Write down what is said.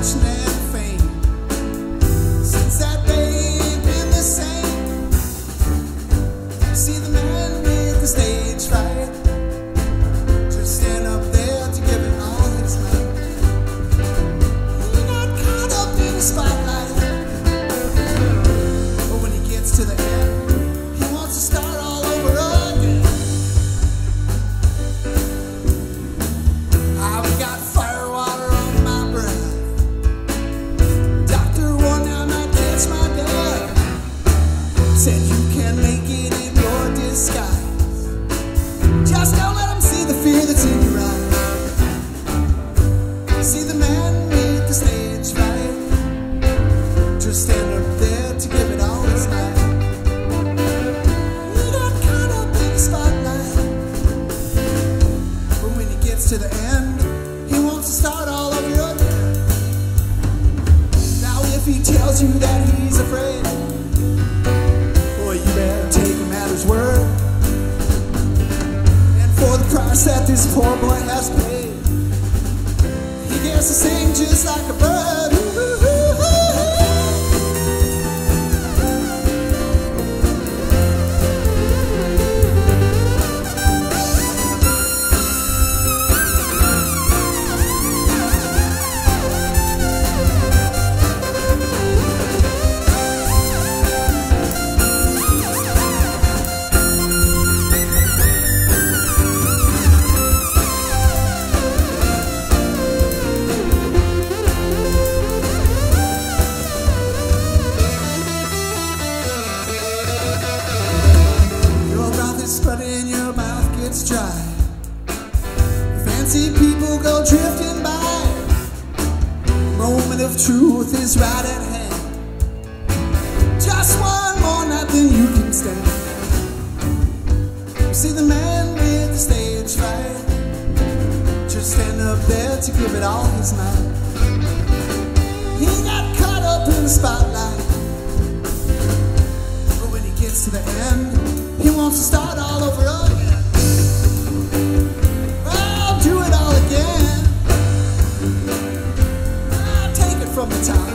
God's name. negativity. This poor boy has paid. He gets to sing just like a bird. Fancy people go drifting by. Moment of truth is right at hand. Just one more night, then you can stand. You see the man with the stage fright. Just stand up there to give it all his might. He got caught up in the spotlight. But when he gets to the end, he wants to start all over again. from the top.